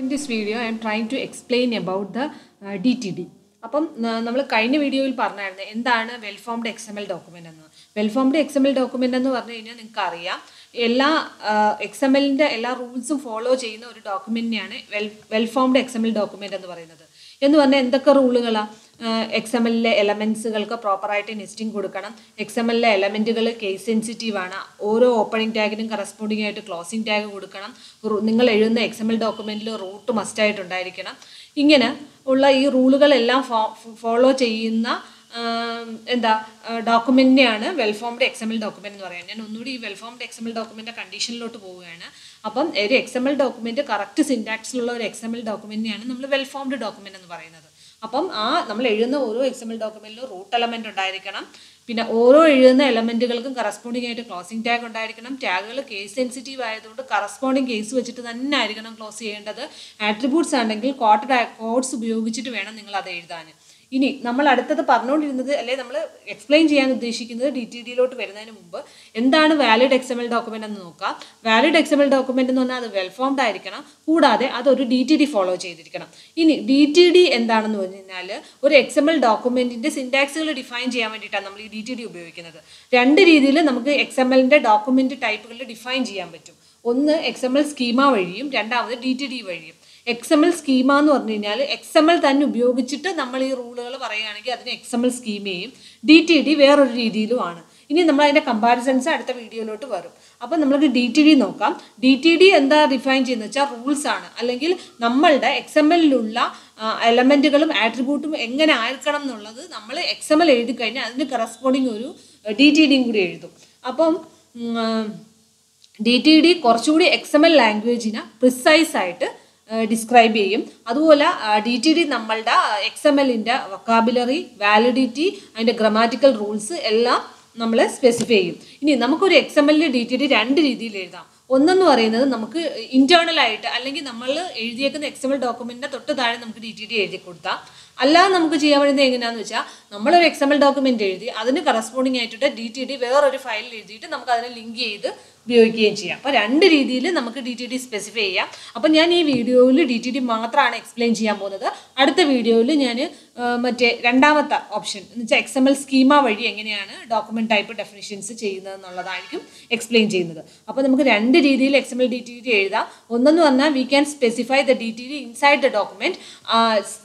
in this video I am trying to explain about the uh, DTD. അപ്പം നമ്മൾ കഴിഞ്ഞ വീഡിയോയിൽ പറഞ്ഞായിരുന്നു എന്താണ് well formed X M L document എന്ന്. Well formed X M L document എന്ന് പറഞ്ഞു കഴിഞ്ഞാൽ നിങ്ങൾക്ക് അറിയാം എല്ലാ എക്സ് എം എല്ലിന്റെ എല്ലാ റൂൾസും ഫോളോ ചെയ്യുന്ന ഒരു ഡോക്യുമെന്റിനെയാണ് well well formed X M L document എന്ന് പറയുന്നത്. എന്ന് പറഞ്ഞാൽ എന്തൊക്കെ റൂളുകളാണ് എക്സ് എം എല്ലിലെ എലമെൻസുകൾക്ക് പ്രോപ്പറായിട്ട് നെസ്റ്റിംഗ് കൊടുക്കണം. എക്സ് എം എല്ലിലെ എലമെന്റുകൾ കേസ് സെൻസിറ്റീവ് ആണ്. ഓരോ ഓപ്പണിംഗ് ടാഗിനും കറസ്പോണ്ടിങ് ആയിട്ട് ക്ലോസിംഗ് ടാഗ് കൊടുക്കണം. നിങ്ങൾ എഴുതുന്ന എക്സ് എം എൽ ഡോക്യുമെന്റിൽ റൂട്ട് മസ്റ്റായിട്ടുണ്ടായിരിക്കണം ഇങ്ങനെ ഉള്ള ഈ റൂളുകളെല്ലാം ഫോളോ ചെയ്യുന്ന എന്താ ഡോക്യുമെന്റിനെയാണ് well formed X M L document എന്ന് പറയുന്നത്. ഞാൻ ഒന്നുകൂടി ഈ well formed X M L document കണ്ടീഷനിലോട്ട് പോവുകയാണ്. അപ്പം ഒരു X M L document correct സിന്റാക്സിലുള്ള ഒരു എക്സ് എം എൽ ഡോക്യുമെന്റിനെയാണ് നമ്മൾ വെൽഫോംഡ് ഡോക്യുമെന്റ് എന്ന് പറയുന്നത്. അപ്പം ആ നമ്മൾ എഴുതുന്ന ഓരോ എക്സ് എം എൽ ഡോക്യുമെന്റിലും റൂട്ട് എലമെന്റ് ഉണ്ടായിരിക്കണം. പിന്നെ ഓരോ എഴുതുന്ന എലമെന്റുകൾക്കും കറസ്പോണ്ടിങ് ആയിട്ട് ക്ലോസിംഗ് ടാഗ് ഉണ്ടായിരിക്കണം. ടാഗുകൾ കേസ് സെൻസിറ്റീവ് ആയതുകൊണ്ട് കറസ്പോണ്ടിങ് കേസ് വെച്ചിട്ട് തന്നെ ആയിരിക്കണം ക്ലോസ് ചെയ്യേണ്ടത്. ആട്രിബ്യൂട്ട്സ് ആണെങ്കിൽ കോട്ട് കോഡ്സ് ഉപയോഗിച്ചിട്ട് വേണം നിങ്ങൾ അത് എഴുതാൻ. ഇനി നമ്മൾ അടുത്തത് പറഞ്ഞുകൊണ്ടിരുന്നത് അല്ലെ നമ്മൾ എക്സ്പ്ലെയിൻ ചെയ്യാൻ ഉദ്ദേശിക്കുന്നത് ഡി ടി ഡിയിലോട്ട് വരുന്നതിന് മുമ്പ് എന്താണ് valid X M L document എന്ന് നോക്കാം. Valid X M L document എന്ന് പറഞ്ഞാൽ അത് വെൽ ഫോംഡ് ആയിരിക്കണം. കൂടാതെ അതൊരു ഡി ടി ഡി ഫോളോ ചെയ്തിരിക്കണം. ഇനി ഡി ടി ഡി എന്താണെന്ന് പറഞ്ഞു കഴിഞ്ഞാൽ ഒരു എക്സ് എം എൽ ഡോക്യുമെന്റിന്റെ സിൻഡാക്സുകൾ ഡിഫൈൻ ചെയ്യാൻ വേണ്ടിയിട്ടാണ് നമ്മൾ ഈ ഡി ടി ഡി ഉപയോഗിക്കുന്നത്. രണ്ട് രീതിയിൽ നമുക്ക് എക്സ് എം എല്ലിന്റെ ഡോക്യുമെന്റ് ടൈപ്പുകൾ ഡിഫൈൻ ചെയ്യാൻ പറ്റും. ഒന്ന് എക്സ് എം എൽ സ്കീമ വഴിയും രണ്ടാമത് ഡി ടി ഡി വഴിയും. എക്സ് എം എൽ സ്കീമ എന്ന് പറഞ്ഞു കഴിഞ്ഞാൽ എക്സ് എം എൽ തന്നെ ഉപയോഗിച്ചിട്ട് നമ്മൾ ഈ റൂളുകൾ പറയുകയാണെങ്കിൽ അതിന് എക്സ് എം എൽ സ്കീമയും ഡി ടി ഡി വേറൊരു രീതിയിലുമാണ് ഇനി നമ്മൾ അതിന്റെ കമ്പാരിസൺസ് അടുത്ത വീഡിയോയിലോട്ട് വരും. അപ്പോൾ നമ്മൾക്ക് ഡി ടി ഡി നോക്കാം. ഡി ടി ഡി എന്താ ഡിഫൈൻ ചെയ്യുന്നത് വെച്ചാൽ റൂൾസ് ആണ്. അല്ലെങ്കിൽ നമ്മളുടെ എക്സ് എം എല്ലിലുള്ള എലമെന്റുകളും ആട്രിബ്യൂട്ടും എങ്ങനെ ആയിരിക്കണം എന്നുള്ളത് നമ്മൾ എക്സ് എം എൽ എഴുതി കഴിഞ്ഞാൽ അതിന് കറസ്പോണ്ടിങ് ഒരു ഡി ടി ഡിയും കൂടി എഴുതും. അപ്പം ഡി ടി ഡി കുറച്ചുകൂടി എക്സ് എം എൽ ലാംഗ്വേജിനെ പ്രിസൈസ് ആയിട്ട് ഡിസ്ക്രൈബ് ചെയ്യും. അതുപോലെ ഡി ടി ഡി നമ്മളുടെ എക്സ് എം എല്ലിന്റെ വൊക്കാബുലറി വാലിഡിറ്റി അതിന്റെ ഗ്രമാറ്റിക്കൽ റൂൾസ് എല്ലാം നമ്മൾ സ്പെസിഫൈ ചെയ്യും. ഇനി നമുക്കൊരു എക്സ് എം എല്ലിൽ ഡി ടി ഡി രണ്ട് രീതിയിൽ എഴുതാം. ഒന്നെന്ന് പറയുന്നത് നമുക്ക് ഇന്റേണൽ ആയിട്ട് അല്ലെങ്കിൽ നമ്മൾ എഴുതിയേക്കുന്ന എക്സ് എം എൽ ഡോക്യുമെന്റിന്റെ തൊട്ട് താഴെ നമുക്ക് ഡി ടി ഡി എഴുതി കൊടുത്താൽ അല്ലാതെ നമുക്ക് ചെയ്യാൻ പറ്റുന്നത് എങ്ങനെയാണെന്ന് വെച്ചാൽ നമ്മളൊരു എക്സ് എം എൽ ഡോക്യുമെന്റ് എഴുതി അതിന് കറസ്പോണ്ടിങ് ആയിട്ട് ഡി ടി ഡി വേറൊരു ഫയലിൽ എഴുതിയിട്ട് നമുക്ക് അതിനെ ലിങ്ക് ചെയ്ത് ഉപയോഗിക്കുകയും ചെയ്യാം. അപ്പോൾ രണ്ട് രീതിയിൽ നമുക്ക് ഡി ടി ഡി സ്പെസിഫൈ ചെയ്യാം. അപ്പോൾ ഞാൻ ഈ വീഡിയോയിൽ ഡി ടി ഡി മാത്രമാണ് എക്സ്പ്ലെയിൻ ചെയ്യാൻ പോകുന്നത്. അടുത്ത വീഡിയോയിൽ ഞാൻ മറ്റേ രണ്ടാമത്തെ ഓപ്ഷൻ എന്ന് വെച്ചാൽ എക്സ് എം എൽ സ്കീമ വഴി എങ്ങനെയാണ് ഡോക്യുമെന്റ് ടൈപ്പ് ഡെഫിനിഷൻസ് ചെയ്യുന്നത് എന്നുള്ളതായിരിക്കും എക്സ്പ്ലെയിൻ ചെയ്യുന്നത്. അപ്പോൾ നമുക്ക് രണ്ട് രീതിയിൽ X M L D T D എഴുതാം. ഒന്നെന്ന് പറഞ്ഞാൽ we can specify the D T D inside the document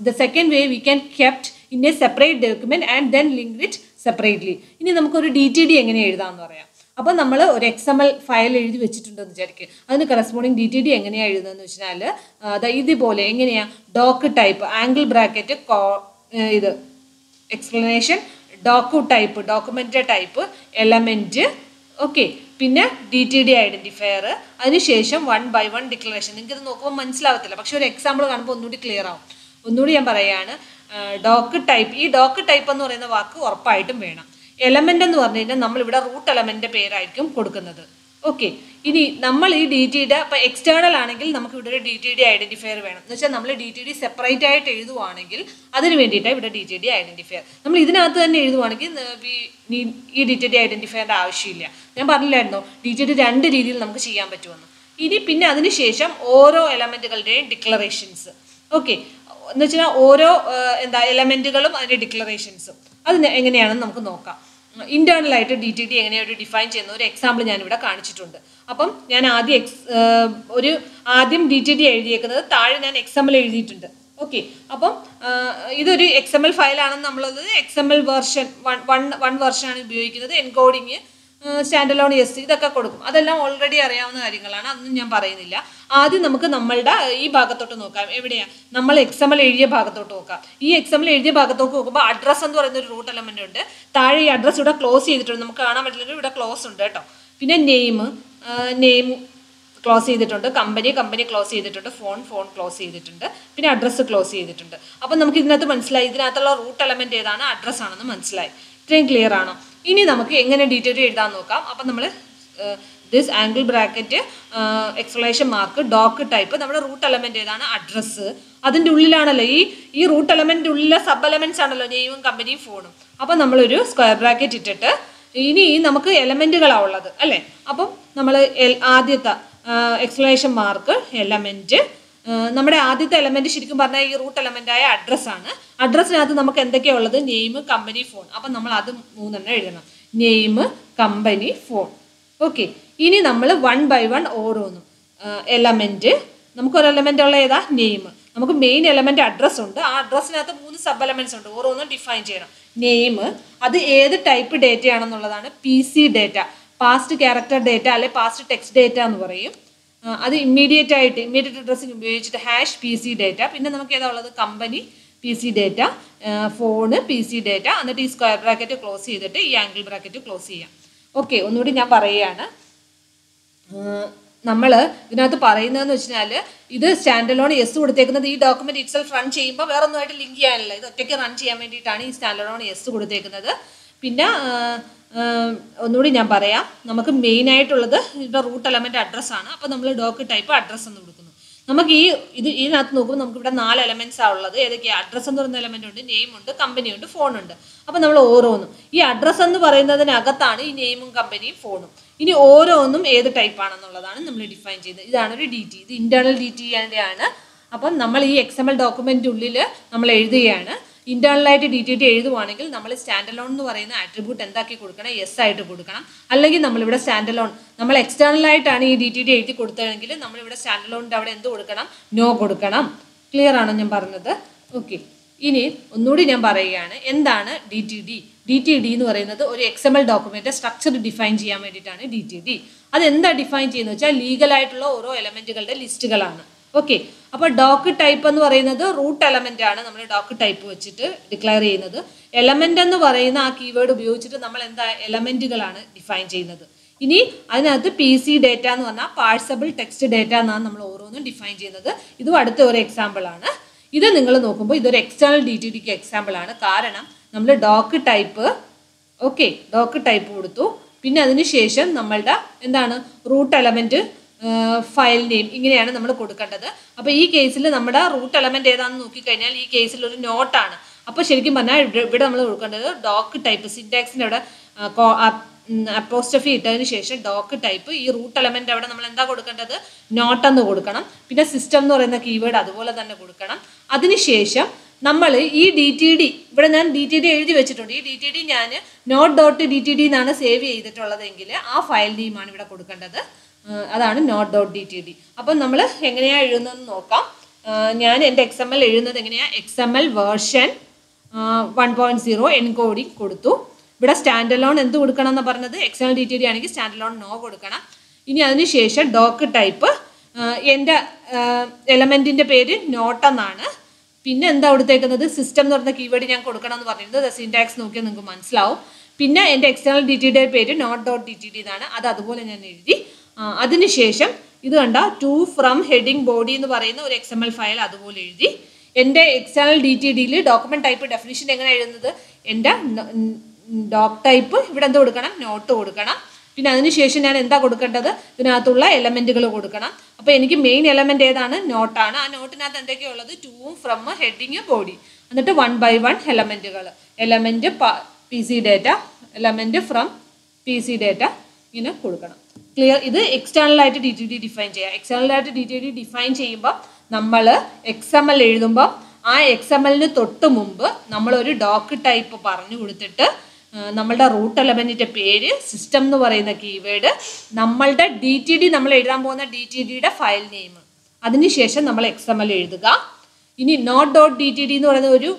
the second way we can kept in a separate document and then link it separately ഇനി നമുക്കൊരു D T D എങ്ങനെ എഴുതാമെന്ന് പറയാം. അപ്പോൾ നമ്മൾ ഒരു എക്സ് എം എൽ ഫയൽ എഴുതി വെച്ചിട്ടുണ്ടെന്ന് വിചാരിക്കുക അതിന് കറസ്പോണ്ടിങ് ഡി ടി ഡി എങ്ങനെയാണ് എഴുതുന്നതെന്ന് വെച്ചാൽ ഇതുപോലെ എങ്ങനെയാണ് ഡോക്ക് ടൈപ്പ് ആംഗിൾ ബ്രാക്കറ്റ് ഇത് explanation doc type document type element okay പിന്നെ ഡി ടി ഡി ഐഡന്റിഫയർ അതിനുശേഷം വൺ ബൈ വൺ ഡിക്ലറേഷൻ നിങ്ങൾക്ക് ഇത് നോക്കുമ്പോൾ മനസ്സിലാവത്തില്ല. പക്ഷെ ഒരു എക്സാമ്പിൾ കാണുമ്പോൾ ഒന്നുകൂടി ക്ലിയർ ആവും. ഒന്നുകൂടി ഞാൻ പറയുകയാണ് ഡോക്ക് ടൈപ്പ് ഈ ഡോക്ക് ടൈപ്പ് എന്ന് പറയുന്ന വാക്ക് ഉറപ്പായിട്ടും വേണം. എലമെന്റ് എന്ന് പറഞ്ഞു കഴിഞ്ഞാൽ നമ്മളിവിടെ റൂട്ട് എലമെന്റിന്റെ പേരായിരിക്കും കൊടുക്കുന്നത്. ഓക്കെ ഇനി നമ്മൾ ഈ ഡി ടിയുടെ ഇപ്പം എക്സ്റ്റേണൽ ആണെങ്കിൽ നമുക്ക് ഇവിടെ ഒരു ഡി ടി ഡി ഐഡന്റിഫയർ വേണം. എന്ന് വെച്ചാൽ നമ്മൾ ഡി ടി ഡി സെപ്പറേറ്റ് ആയിട്ട് എഴുതുവാണെങ്കിൽ അതിന് വേണ്ടിയിട്ടാണ് ഇവിടെ ഡി ടി ഡി ഐഡന്റിഫയർ നമ്മൾ ഇതിനകത്ത് തന്നെ എഴുതുവാണെങ്കിൽ ഈ ഡി ടി ഡി ഐഡന്റിഫയറിന്റെ ആവശ്യമില്ല. ഞാൻ പറഞ്ഞില്ലായിരുന്നോ? ഡി ടി ഡി രണ്ട് രീതിയിൽ നമുക്ക് ചെയ്യാൻ പറ്റുമെന്ന്. ഇനി പിന്നെ അതിനുശേഷം ഓരോ എലമെന്റുകളുടെയും ഡിക്ലറേഷൻസ് ഓക്കെ എന്ന് വെച്ചാൽ ഓരോ എന്താ എലമെന്റുകളും അതിന്റെ ഡിക്ലറേഷൻസും അത് എങ്ങനെയാണെന്ന് നമുക്ക് നോക്കാം. ഇന്റേണൽ ആയിട്ട് ഡി ടി ഡി എങ്ങനെയാണ് ഡിഫൈൻ ചെയ്യുന്ന ഒരു എക്സാമ്പിൾ ഞാനിവിടെ കാണിച്ചിട്ടുണ്ട്. അപ്പം ഞാൻ ആദ്യം എക്സ് ഒരു ആദ്യം ഡി ടി ഡി എഴുതിയേക്കുന്നത് താഴെ ഞാൻ എക്സാമ്പിൾ എഴുതിയിട്ടുണ്ട്. ഓക്കെ അപ്പം ഇതൊരു എക്സ് എം എൽ ഫയലാണെന്ന് നമ്മളത് X M L version one one one വെർഷനാണ് ഉപയോഗിക്കുന്നത്. എൻകോഡിങ് സ്റ്റാൻഡ് അലോൺ എസ് ഇതൊക്കെ കൊടുക്കും. അതെല്ലാം ഓൾറെഡി അറിയാവുന്ന കാര്യങ്ങളാണ്. അതൊന്നും ഞാൻ പറയുന്നില്ല. ആദ്യം നമുക്ക് നമ്മളുടെ ഈ ഭാഗത്തോട്ട് നോക്കാം. എവിടെയാണ് നമ്മൾ എക്സ് എഴുതിയ ഭാഗത്തോട്ട് നോക്കാം. ഈ എക്സ് എഴുതിയ ഭാഗത്തോട്ട് നോക്കുമ്പോൾ അഡ്രസ്സ് എന്ന് പറയുന്ന ഒരു റൂട്ട് എലമെന്റ് ഉണ്ട്. താഴെ ഈ അഡ്രസ്സ് ഇവിടെ ക്ലോസ് ചെയ്തിട്ടുണ്ട്. നമുക്ക് കാണാൻ പറ്റില്ലെങ്കിൽ ഇവിടെ ക്ലോസ് ഉണ്ട് കേട്ടോ. പിന്നെ നെയിം നെയിം ക്ലോസ് ചെയ്തിട്ടുണ്ട്. കമ്പനി കമ്പനി ക്ലോസ് ചെയ്തിട്ടുണ്ട്. ഫോൺ ഫോൺ ക്ലോസ് ചെയ്തിട്ടുണ്ട്. പിന്നെ അഡ്രസ്സ് ക്ലോസ് ചെയ്തിട്ടുണ്ട്. അപ്പം നമുക്ക് ഇതിനകത്ത് മനസ്സിലായി. ഇതിനകത്തുള്ള റൂട്ട് എലമെന്റ് ഏതാണ്? അഡ്രസ്സാണെന്ന് മനസ്സിലായി. ഇത്രയും ക്ലിയർ ആണോ? ഇനി നമുക്ക് എങ്ങനെ ഡീറ്റെയിൽ എഴുതാൻ നോക്കാം. അപ്പം നമ്മൾ this angle bracket explanation mark doc type നമ്മുടെ റൂട്ട് എലമെന്റ് ഏതാണ്? അഡ്രസ്സ് അതിന്റെ ഉള്ളിലാണല്ലോ ഈ ഈ റൂട്ട് എലമെന്റിന്റെ ഉള്ളിലെ സബ് എലമെന്റ്സ് ആണല്ലോ നെയ്മും കമ്പനിയും ഫോണും അപ്പം നമ്മളൊരു സ്ക്വയർ ബ്രാക്കറ്റ് ഇട്ടിട്ട് ഇനി നമുക്ക് എലമെന്റുകളാണ് ഉള്ളത് അല്ലേ? അപ്പം നമ്മൾ ആദ്യത്തെ എക്സ്പ്ലനേഷൻ മാർക്ക് എലമെന്റ് നമ്മുടെ ആദ്യത്തെ എലമെന്റ് ശരിക്കും പറഞ്ഞാൽ ഈ റൂട്ട് എലമെന്റ് ആയ അഡ്രസ് ആണ്. അഡ്രസ്സിനകത്ത് നമുക്ക് എന്തൊക്കെയാ ഉള്ളത്? നെയിം കമ്പനി ഫോൺ അപ്പം നമ്മൾ അത് മൂന്നെണ്ണം എഴുതണം. നെയിം കമ്പനി ഫോൺ ഓക്കെ ഇനി നമ്മൾ വൺ ബൈ വൺ ഓരോന്നും. എലമെന്റ് നമുക്കൊരു എലമെന്റ് ഉള്ള ഏതാ? നെയിം നമുക്ക് മെയിൻ എലമെന്റ് അഡ്രസ് ഉണ്ട്. ആ അഡ്രസ്സിനകത്ത് മൂന്ന് സബ് എലമെന്റ്സ് ഉണ്ട്. ഓരോന്നും ഡിഫൈൻ ചെയ്യണം. നെയിം അത് ഏത് type data ആണെന്നുള്ളതാണ് P C data parsed character data അല്ലെ പാസ്റ്റ് ടെക്സ്റ്റ് ഡേറ്റ എന്ന് പറയും. അത് ഇമ്മീഡിയറ്റ് ആയിട്ട് ഇമ്മീഡിയറ്റ് അഡ്രസ്സിംഗ് ഉപയോഗിച്ചിട്ട് ഹാഷ് പി സി ഡേറ്റ പിന്നെ നമുക്ക് ഏതാ ഉള്ളത്? Company P C data phone P C data എന്നിട്ട് ഈ സ്ക്വയർ ബ്രാക്കറ്റ് ക്ലോസ് ചെയ്തിട്ട് ഈ ആംഗിൾ ബ്രാക്കറ്റ് ക്ലോസ് ചെയ്യാം. ഓക്കെ ഒന്നുകൂടി ഞാൻ പറയുകയാണ്. നമ്മൾ ഇതിനകത്ത് പറയുന്നതെന്ന് വെച്ചാൽ ഇത് സ്റ്റാൻഡ് ലോൺ എസ് കൊടുത്തേക്കുന്നത് ഈ ഡോക്യുമെന്റ് ഇറ്റ്സെൽഫ് റൺ ചെയ്യുമ്പോൾ വേറെ ഒന്നുമായിട്ട് ലിങ്ക് ചെയ്യാനല്ല. ഇത് ഒറ്റയ്ക്ക് റൺ ചെയ്യാൻ വേണ്ടിയിട്ടാണ് ഈ സ്റ്റാൻഡ് ലോൺ എസ് കൊടുത്തേക്കുന്നത്. പിന്നെ ഒന്നുകൂടി ഞാൻ പറയാം. നമുക്ക് മെയിൻ ആയിട്ടുള്ളത് ഇതിന്റെ റൂട്ട് എലമെന്റ് അഡ്രസ്സാണ് ആണ്. അപ്പോൾ നമ്മൾ ഡോക്ക് ടൈപ്പ് അഡ്രസ്സ് എന്ന് കൊടുക്കുന്നു. നമുക്ക് ഈ ഇത് ഇതിനകത്ത് നോക്കുമ്പോൾ നമുക്ക് ഇവിടെ നാല് എലമെന്റ്സ് ആ ഉള്ളത്. ഏതൊക്കെയാണ് അഡ്രസ്സ് എന്ന് പറയുന്ന എലമെന്റ് ഉണ്ട് നെയിം ഉണ്ട് കമ്പനി ഉണ്ട് ഫോൺ ഉണ്ട്. അപ്പോൾ നമ്മൾ ഓരോന്നും. ഈ അഡ്രസ്സ് എന്ന് പറയുന്നതിനകത്താണ് ഈ നെയിമും കമ്പനിയും ഫോണും ഇനി ഓരോന്നും ഏത് ടൈപ്പ് ആണെന്നുള്ളതാണ് നമ്മൾ ഡിഫൈൻ ചെയ്യുന്നത്. ഇതാണ് ഒരു ഡി ടി ഇത് ഇന്റേണൽ ഡി ടി ആണ് അപ്പം നമ്മൾ ഈ എക്സ് എം എൽ ഡോക്യുമെന്റ് ഉള്ളിൽ നമ്മൾ എഴുതുകയാണ്. ഇന്റേണലായിട്ട് ഡി ടി ടി എഴുതുവാണെങ്കിൽ നമ്മൾ സ്റ്റാൻഡ് ലോൺ എന്ന് പറയുന്ന ആട്രിബ്യൂട്ട് എന്താക്കി കൊടുക്കണം? എസ് ആയിട്ട് കൊടുക്കണം. അല്ലെങ്കിൽ നമ്മളിവിടെ സ്റ്റാൻഡ് ലോൺ നമ്മൾ എക്സ്റ്റേണൽ ആയിട്ടാണ് ഈ ഡി ടി ടി എഴുതി കൊടുത്തതെങ്കിൽ നമ്മളിവിടെ സ്റ്റാൻഡ് ലോണിന്റെ അവിടെ എന്ത് കൊടുക്കണം? നോ കൊടുക്കണം. ക്ലിയർ ആണോ ഞാൻ പറഞ്ഞത്? ഓക്കെ ഇനി ഒന്നുകൂടി ഞാൻ പറയുകയാണ്. എന്താണ് D T D D T D എന്ന് പറയുന്നത് ഒരു X M L document structure define ചെയ്യാൻ വേണ്ടിയിട്ടാണ് ഡി ടി ഡി അതെന്താ ഡിഫൈൻ ചെയ്യുന്നത് വെച്ചാൽ ലീഗലായിട്ടുള്ള ഓരോ എലമെന്റുകളുടെ ലിസ്റ്റുകളാണ് ഓക്കെ അപ്പോൾ ഡോക്ക് ടൈപ്പ് എന്ന് പറയുന്നത് റൂട്ട് എലമെന്റ് ആണ് നമ്മൾ ഡോക്ക് ടൈപ്പ് വെച്ചിട്ട് ഡിക്ലെയർ ചെയ്യുന്നത്. എലമെന്റ് എന്ന് പറയുന്ന ആ കീവേഡ് ഉപയോഗിച്ചിട്ട് നമ്മൾ എന്താ എലമെന്റുകളാണ് ഡിഫൈൻ ചെയ്യുന്നത്. ഇനി അതിനകത്ത് പി സി ഡേറ്റ എന്ന് പറഞ്ഞാൽ പാഴ്സബിൾ ടെക്സ്റ്റ് ഡേറ്റ എന്നാണ് നമ്മൾ ഓരോന്നും ഡിഫൈൻ ചെയ്യുന്നത്. ഇതും അടുത്ത ഒരു എക്സാമ്പിൾ ആണ്. ഇത് നിങ്ങൾ നോക്കുമ്പോൾ ഇതൊരു എക്സ്റ്റേണൽ ഡി ടി ഡിക്ക് എക്സാമ്പിൾ ആണ്. കാരണം നമ്മൾ doc type okay doc type കൊടുത്തു. പിന്നെ അതിന് ശേഷം നമ്മളുടെ എന്താണ് റൂട്ട് എലമെന്റ് ഫയൽ നെയിം ഇങ്ങനെയാണ് നമ്മൾ കൊടുക്കേണ്ടത്. അപ്പോൾ ഈ കേസിൽ നമ്മുടെ റൂട്ട് എലമെന്റ് ഏതാണെന്ന് നോക്കിക്കഴിഞ്ഞാൽ ഈ കേസിൽ ഒരു നോട്ടാണ് അപ്പോൾ ശരിക്കും പറഞ്ഞാൽ ഇവിടെ- നമ്മൾ കൊടുക്കേണ്ടത് ഡോക്ക് ടൈപ്പ് സിൻടാക്സിന്റെ അവിടെ അപ്പോസ്റ്റഫി ഇട്ടതിന് ശേഷം ഡോക്ക് ടൈപ്പ് ഈ റൂട്ട് എലമെന്റ് അവിടെ നമ്മൾ എന്താ കൊടുക്കേണ്ടത്? നോട്ടെന്ന് കൊടുക്കണം. പിന്നെ സിസ്റ്റം എന്ന് പറയുന്ന കീവേഡ് അതുപോലെ തന്നെ കൊടുക്കണം. അതിനുശേഷം നമ്മൾ ഈ ഡി ടി ഡി ഇവിടെ ഞാൻ ഡി ടി ഡി എഴുതി വെച്ചിട്ടുണ്ട്. ഈ ഡി ടി ഡി ഞാൻ note dot D T D എന്നാണ് സേവ് ചെയ്തിട്ടുള്ളതെങ്കിൽ ആ ഫയൽ നെയിമാണ് ഇവിടെ കൊടുക്കേണ്ടത്. അതാണ് note dot D T D അപ്പം നമ്മൾ എങ്ങനെയാണ് എഴുതുന്നതെന്ന് നോക്കാം. ഞാൻ എന്റെ എക്സ് എം എൽ എഴുതുന്നത് എങ്ങനെയാണ് X M L version one point zero encoding കൊടുത്തു. ഇവിടെ സ്റ്റാൻഡ് ലോൺ എന്ത് കൊടുക്കണം എന്ന് പറഞ്ഞത്? എക്സ്റ്റേണൽ ഡി ടി ഡി ആണെങ്കിൽ സ്റ്റാൻഡ് ലോൺ നോ കൊടുക്കണം. ഇനി അതിനുശേഷം ഡോക്ക് ടൈപ്പ് എന്റെ എലമെന്റിന്റെ പേര് നോട്ട് എന്നാണ്. പിന്നെ എന്താ കൊടുത്തേക്കുന്നത്? സിസ്റ്റം എന്ന് പറഞ്ഞ കീവേഡ് ഞാൻ കൊടുക്കണം എന്ന് പറഞ്ഞിരുന്നത്. സിൻടാക്സ് നോക്കിയാൽ നിങ്ങൾക്ക് മനസ്സിലാവും. പിന്നെ എന്റെ എക്സ്റ്റേണൽ ഡി ടി ഡിയുടെ പേര് note dot D T D എന്നാണ്. അത് അതുപോലെ ഞാൻ എഴുതി. അതിനുശേഷം ഇത് കണ്ട ടു ഫ്രം ഹെഡിങ് ബോഡി എന്ന് പറയുന്ന ഒരു എക്സ് എം എൽ ഫയൽ അതുപോലെ എഴുതി. എന്റെ എക്സ്റ്റേണൽ ഡി ടി ഡിയിൽ ഡോക്യുമെന്റ് ടൈപ്പ് ഡെഫിനിഷൻ എങ്ങനെ എഴുതുന്നത്? എന്റെ ഡോക് ടൈപ്പ് ഇവിടെ എന്ത് കൊടുക്കണം? നോട്ട് കൊടുക്കണം. പിന്നെ അതിനുശേഷം ഞാൻ എന്താ കൊടുക്കേണ്ടത്? ഇതിനകത്തുള്ള എലമെന്റുകൾ കൊടുക്കണം. അപ്പോൾ എനിക്ക് മെയിൻ എലമെന്റ് ഏതാണ്? നോട്ടാണ് ആ നോട്ടിനകത്ത് എന്തൊക്കെയുള്ളത് ടൂവും ഫ്രം ഹെഡിങ് ബോഡി എന്നിട്ട് one by one എലമെന്റുകൾ element P C data element from P C data ഇങ്ങനെ കൊടുക്കണം. ക്ലിയർ ഇത് എക്സ്റ്റേണൽ ആയിട്ട് ഡി ടി ഡി ഡിഫൈൻ ചെയ്യാം. എക്സ്റ്റേണൽ ആയിട്ട് ഡി ടി ഡി ഡിഫൈൻ ചെയ്യുമ്പോൾ നമ്മൾ എക്സ് എം എൽ എഴുതുമ്പോൾ ആ എക്സ് എം എല്ലിന് തൊട്ട് മുമ്പ് നമ്മളൊരു ഡോക്ക് ടൈപ്പ് പറഞ്ഞു കൊടുത്തിട്ട് നമ്മളുടെ റൂട്ട് എലമെന്റിന്റെ പേര് സിസ്റ്റം എന്ന് പറയുന്ന കീവേഡ് നമ്മളുടെ ഡി ടി ഡി നമ്മൾ എഴുതാൻ പോകുന്ന ഡി ടി ഡിയുടെ ഫയൽ നെയിം അതിനുശേഷം നമ്മൾ എക്സ് എം എൽ എഴുതുക. ഇനി note dot D T D എന്ന് പറയുന്ന ഒരു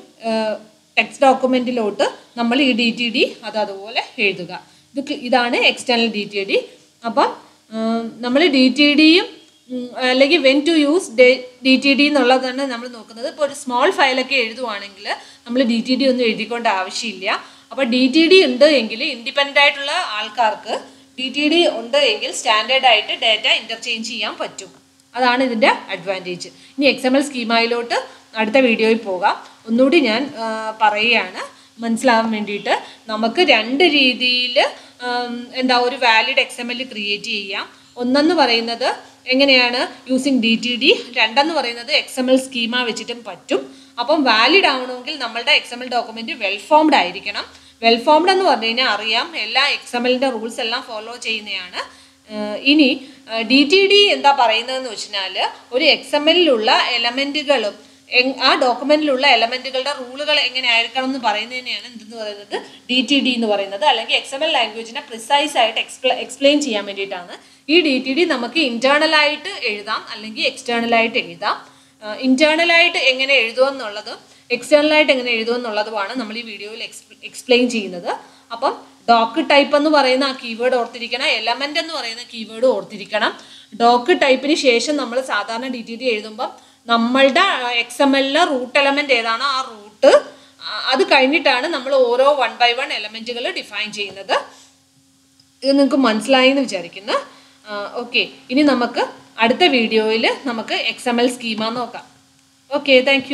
ടെക്സ്റ്റ് ഡോക്യുമെന്റിലോട്ട് നമ്മൾ ഈ ഡി ടി ഡി അത് അതുപോലെ എഴുതുക. ഇത് ഇതാണ് എക്സ്റ്റേണൽ ഡി ടി ഡി അപ്പം നമ്മൾ ഡി ടി ഡിയും അല്ലെങ്കിൽ when to use D T D എന്നുള്ളതാണ് നമ്മൾ നോക്കുന്നത്. ഇപ്പോൾ ഒരു സ്മോൾ ഫയലൊക്കെ എഴുതുവാണെങ്കിൽ നമ്മൾ ഡി ടി ഡി ഒന്നും എഴുതിക്കൊണ്ട് ആവശ്യമില്ല. അപ്പോൾ ഡി ടി ഡി ഉണ്ട് എങ്കിൽ ഇൻഡിപെൻഡന്റ് ആയിട്ടുള്ള ആൾക്കാർക്ക് ഡി ടി ഡി ഉണ്ട് എങ്കിൽ സ്റ്റാൻഡേർഡ് ആയിട്ട് ഡാറ്റ ഇന്റർചേഞ്ച് ചെയ്യാൻ പറ്റും. അതാണ് ഇതിന്റെ അഡ്വാന്റേജ് ഇനി എക്സ് എം എൽ സ്കീമയിലോട്ട് അടുത്ത വീഡിയോയിൽ പോകാം. ഒന്നുകൂടി ഞാൻ പറയുകയാണ്. മനസ്സിലാവാൻ വേണ്ടിയിട്ട് നമുക്ക് രണ്ട് രീതിയിൽ എന്താ ഒരു valid X M L create ചെയ്യാം. ഒന്നെന്ന് പറയുന്നത് എങ്ങനെയാണ്? യൂസിങ് ഡി ടി ഡി രണ്ടെന്ന് പറയുന്നത് എക്സ് എം എൽ സ്കീമ വെച്ചിട്ടും പറ്റും. അപ്പം വാലിഡ് ആവണമെങ്കിൽ നമ്മളുടെ X M L document well formed ആയിരിക്കണം. വെൽ ഫോംഡ് എന്ന് പറഞ്ഞു കഴിഞ്ഞാൽ അറിയാം എല്ലാ എക്സ് എം എല്ലിന്റെ റൂൾസ് എല്ലാം ഫോളോ ചെയ്യുന്നതാണ് ഇനി ഡി ടി ഡി എന്താ പറയുന്നതെന്ന് വെച്ചാൽ ഒരു എക്സ് എം എല്ലിലുള്ള എലമെന്റുകളും ആ ഡോക്യുമെന്റിലുള്ള എലമെന്റുകളുടെ റൂളുകൾ എങ്ങനെയായിരിക്കണം എന്ന് പറയുന്നതിനെയാണ് എന്തെന്ന് പറയുന്നത്? ഡി ടി ഡി എന്ന് പറയുന്നത്. അല്ലെങ്കിൽ എക്സ് എം എൽ ലാംഗ്വേജിനെ പ്രിസൈസ് ആയിട്ട് എക്സ്പ്ല എക്സ്പ്ലെയിൻ ചെയ്യാൻ വേണ്ടിയിട്ടാണ്. ഈ ഡി ടി ഡി നമുക്ക് ഇന്റേണൽ ആയിട്ട് എഴുതാം അല്ലെങ്കിൽ എക്സ്റ്റേണൽ ആയിട്ട് എഴുതാം. ഇന്റേണൽ ആയിട്ട് എങ്ങനെ എഴുതുമെന്നുള്ളത് എക്സ്റ്റേണൽ ആയിട്ട് എങ്ങനെ എഴുതുമെന്നുള്ളതുമാണ് നമ്മൾ ഈ വീഡിയോയിൽ എക്സ്പ്ലെയിൻ ചെയ്യുന്നത്. അപ്പം ഡോക്ക് ടൈപ്പ് എന്ന് പറയുന്ന ആ കീവേഡ് ഓർത്തിരിക്കണം. എലമെന്റ് എന്ന് പറയുന്ന കീവേഡ് ഓർത്തിരിക്കണം. ഡോക്ക് ടൈപ്പിന് ശേഷം നമ്മൾ സാധാരണ ഡി ടി ഡി എഴുതുമ്പം നമ്മളുടെ എക്സ് എം എല്ലിലെ റൂട്ട് എലമെന്റ് ഏതാണ്? ആ റൂട്ട് അത് കഴിഞ്ഞിട്ടാണ് നമ്മൾ ഓരോ വൺ ബൈ വൺ എലമെന്റുകൾ ഡിഫൈൻ ചെയ്യുന്നത്. ഇത് നിങ്ങൾക്ക് മനസ്സിലായി എന്ന് വിചാരിക്കുന്നു. ഓക്കെ ഇനി നമുക്ക് അടുത്ത വീഡിയോയിൽ നമുക്ക് എക്സ് എം എൽ സ്കീമ നോക്കാം ഓക്കെ താങ്ക്